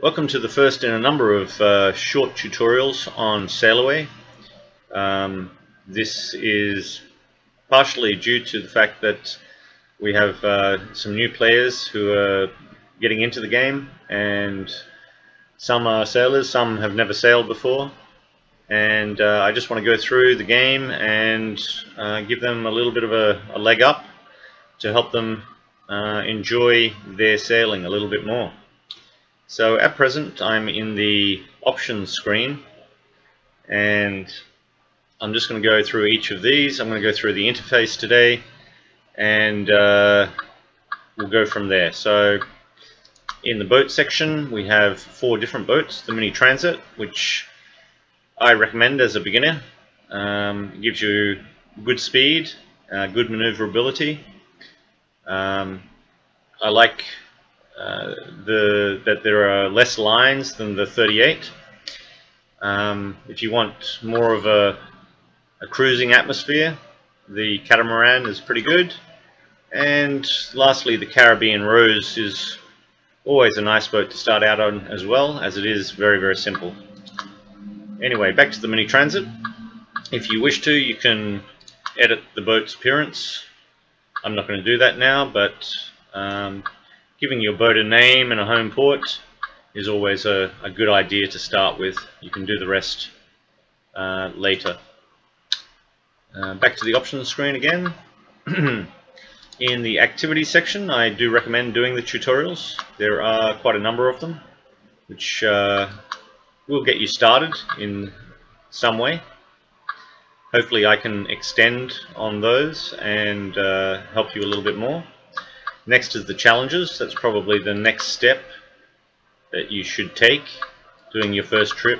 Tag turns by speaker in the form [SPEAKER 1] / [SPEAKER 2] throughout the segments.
[SPEAKER 1] Welcome to the first in a number of uh, short tutorials on Sailaway. Um, this is partially due to the fact that we have uh, some new players who are getting into the game and some are sailors, some have never sailed before and uh, I just want to go through the game and uh, give them a little bit of a, a leg up to help them uh, enjoy their sailing a little bit more. So at present I'm in the options screen and I'm just going to go through each of these. I'm going to go through the interface today and uh, we'll go from there. So in the boat section we have four different boats. The Mini Transit which I recommend as a beginner. Um, it gives you good speed, uh, good maneuverability. Um, I like uh, the that there are less lines than the 38. Um, if you want more of a, a, cruising atmosphere, the catamaran is pretty good. And lastly, the Caribbean Rose is always a nice boat to start out on as well, as it is very, very simple. Anyway, back to the Mini Transit. If you wish to, you can edit the boat's appearance. I'm not going to do that now, but um, giving your boat a name and a home port is always a, a good idea to start with. You can do the rest uh, later. Uh, back to the options screen again. In the activity section, I do recommend doing the tutorials. There are quite a number of them, which uh, will get you started in some way. Hopefully I can extend on those and uh, help you a little bit more. Next is the challenges. That's probably the next step that you should take doing your first trip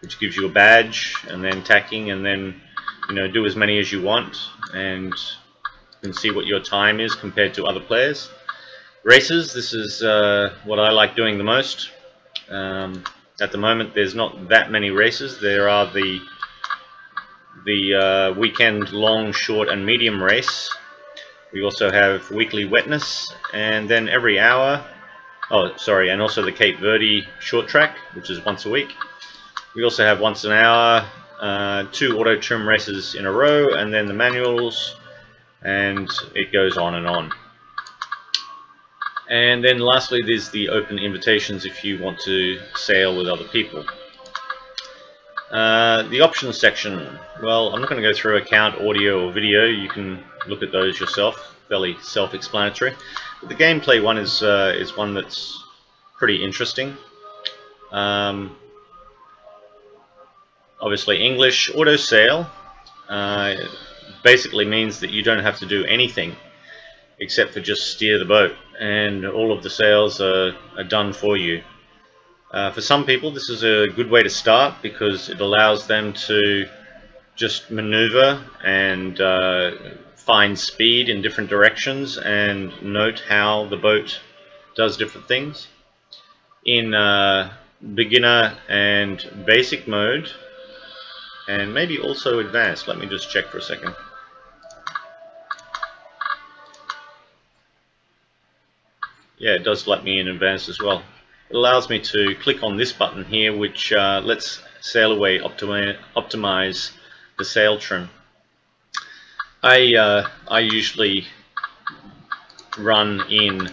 [SPEAKER 1] which gives you a badge and then tacking and then you know do as many as you want and can see what your time is compared to other players. Races, this is uh, what I like doing the most. Um, at the moment there's not that many races. There are the the uh, weekend long, short and medium race we also have weekly wetness, and then every hour, oh sorry, and also the Cape Verde short track, which is once a week. We also have once an hour, uh, two auto trim races in a row, and then the manuals, and it goes on and on. And then lastly, there's the open invitations if you want to sail with other people. Uh, the options section, well, I'm not going to go through account, audio, or video. You can look at those yourself, fairly self-explanatory. The gameplay one is uh, is one that's pretty interesting. Um, obviously, English auto sail uh, basically means that you don't have to do anything except for just steer the boat, and all of the sails are, are done for you. Uh, for some people this is a good way to start because it allows them to just maneuver and uh, find speed in different directions and note how the boat does different things. In uh, beginner and basic mode and maybe also advanced, let me just check for a second. Yeah, it does let me in advanced as well it allows me to click on this button here which uh, lets Sailaway optimi optimize the sail trim. I, uh, I usually run in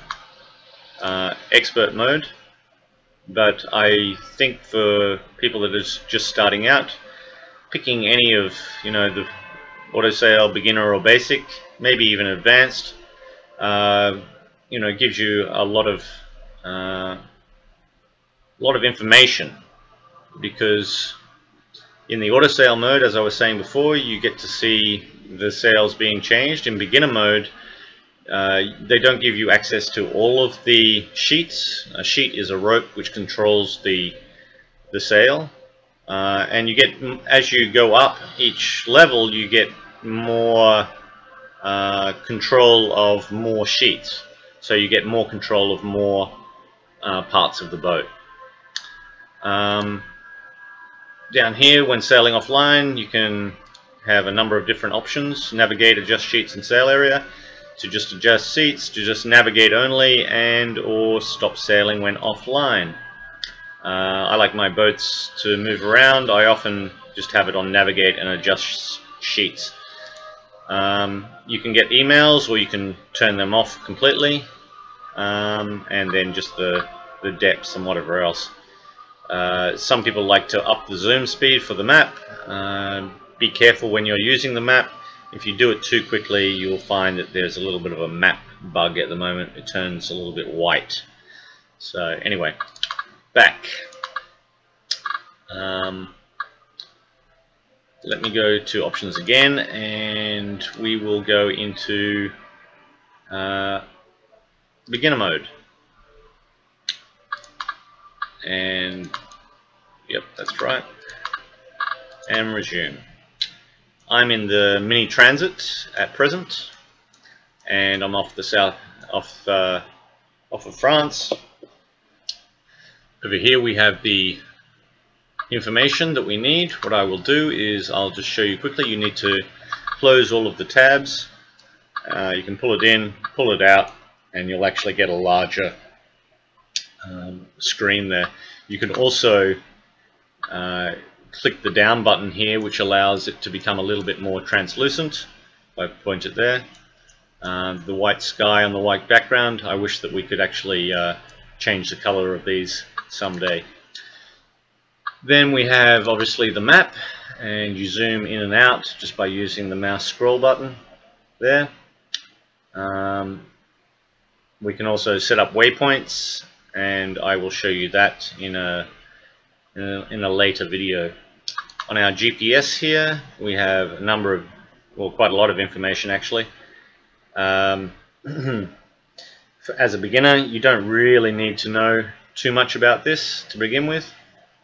[SPEAKER 1] uh, expert mode but I think for people that are just starting out picking any of you know the auto sail beginner or basic maybe even advanced uh, you know gives you a lot of uh, a lot of information because in the auto sail mode as I was saying before you get to see the sails being changed. In beginner mode uh, they don't give you access to all of the sheets. A sheet is a rope which controls the the sail uh, and you get as you go up each level you get more uh, control of more sheets. So you get more control of more uh, parts of the boat um, down here, when sailing offline, you can have a number of different options. Navigate, adjust sheets and sail area, to just adjust seats, to just navigate only, and or stop sailing when offline. Uh, I like my boats to move around. I often just have it on navigate and adjust sheets. Um, you can get emails or you can turn them off completely um, and then just the, the depths and whatever else. Uh, some people like to up the zoom speed for the map. Uh, be careful when you're using the map. If you do it too quickly you'll find that there's a little bit of a map bug at the moment. It turns a little bit white. So anyway, back. Um, let me go to options again and we will go into uh, beginner mode and yep that's right and resume I'm in the mini transit at present and I'm off the south off uh, off of France over here we have the information that we need. What I will do is I'll just show you quickly. You need to close all of the tabs. Uh, you can pull it in, pull it out, and you'll actually get a larger um, screen there. You can also uh, click the down button here, which allows it to become a little bit more translucent. I point it there. Uh, the white sky on the white background. I wish that we could actually uh, change the color of these someday. Then we have obviously the map and you zoom in and out just by using the mouse scroll button there. Um, we can also set up waypoints and I will show you that in a, in a, in a later video. On our GPS here we have a number of, well quite a lot of information actually. Um, as a beginner you don't really need to know too much about this to begin with.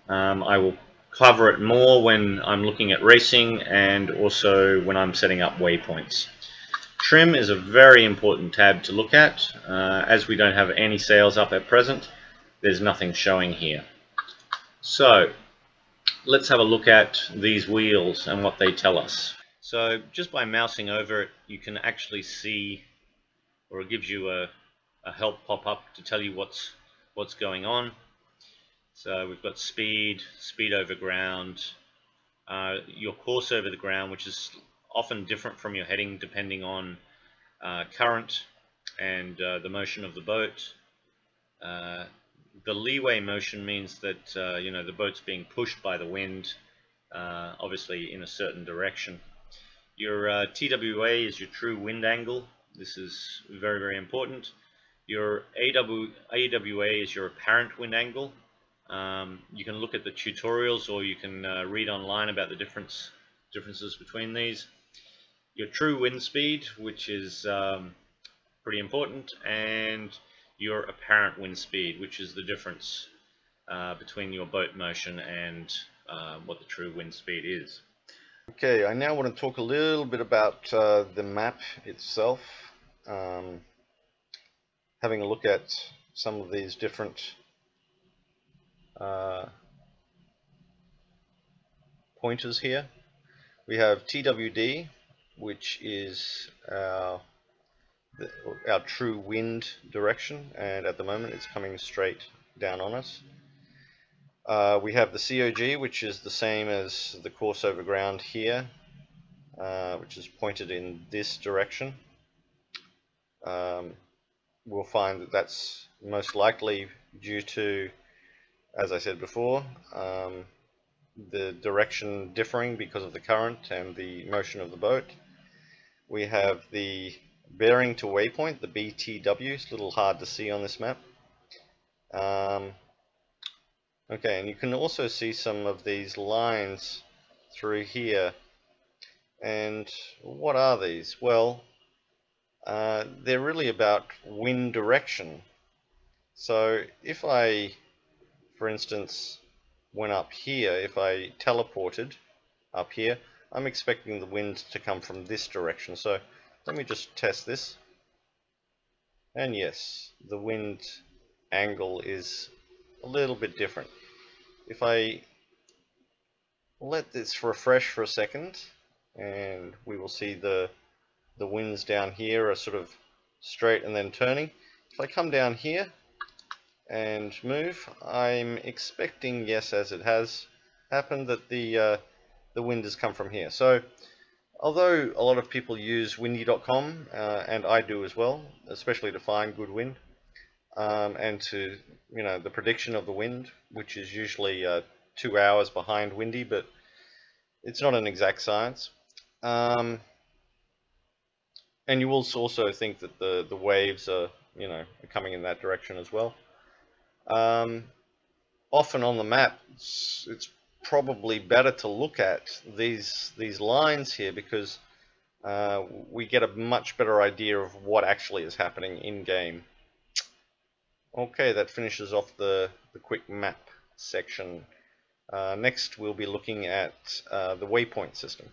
[SPEAKER 1] Um, I will cover it more when I'm looking at racing and also when I'm setting up waypoints. Trim is a very important tab to look at. Uh, as we don't have any sails up at present, there's nothing showing here. So, let's have a look at these wheels and what they tell us. So, just by mousing over it, you can actually see, or it gives you a, a help pop-up to tell you what's, what's going on. So we've got speed, speed over ground, uh, your course over the ground, which is often different from your heading depending on uh, current and uh, the motion of the boat. Uh, the leeway motion means that uh, you know the boat's being pushed by the wind, uh, obviously in a certain direction. Your TWA is your true wind angle. This is very very important. Your AW, AWA is your apparent wind angle. Um, you can look at the tutorials or you can uh, read online about the difference differences between these. Your true wind speed, which is um, pretty important, and your apparent wind speed, which is the difference uh, between your boat motion and uh, what the true wind speed is.
[SPEAKER 2] Okay, I now want to talk a little bit about uh, the map itself. Um, having a look at some of these different uh, pointers here. We have TWD, which is our, our true wind direction, and at the moment it's coming straight down on us. Uh, we have the COG, which is the same as the course over ground here, uh, which is pointed in this direction. Um, we'll find that that's most likely due to as I said before, um, the direction differing because of the current and the motion of the boat. We have the bearing to waypoint, the BTW, it's a little hard to see on this map. Um, okay, and you can also see some of these lines through here. And what are these? Well, uh, they're really about wind direction. So if I for instance, went up here, if I teleported up here, I'm expecting the wind to come from this direction. So let me just test this. And yes, the wind angle is a little bit different. If I let this refresh for a second, and we will see the the winds down here are sort of straight and then turning. If I come down here, and move, I'm expecting, yes, as it has happened, that the uh, the wind has come from here. So, although a lot of people use windy.com, uh, and I do as well, especially to find good wind, um, and to, you know, the prediction of the wind, which is usually uh, two hours behind windy, but it's not an exact science. Um, and you will also think that the, the waves are, you know, are coming in that direction as well. Um, often on the map, it's, it's, probably better to look at these these lines here because uh, we get a much better idea of what actually is happening in game. Okay, that finishes off the, the quick map section. Uh, next, we'll be looking at uh, the waypoint system.